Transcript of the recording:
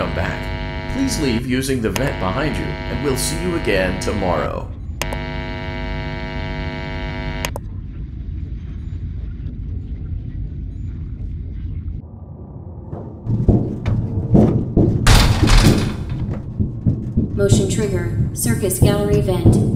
come back. Please leave using the vent behind you, and we'll see you again tomorrow. Motion trigger. Circus gallery vent.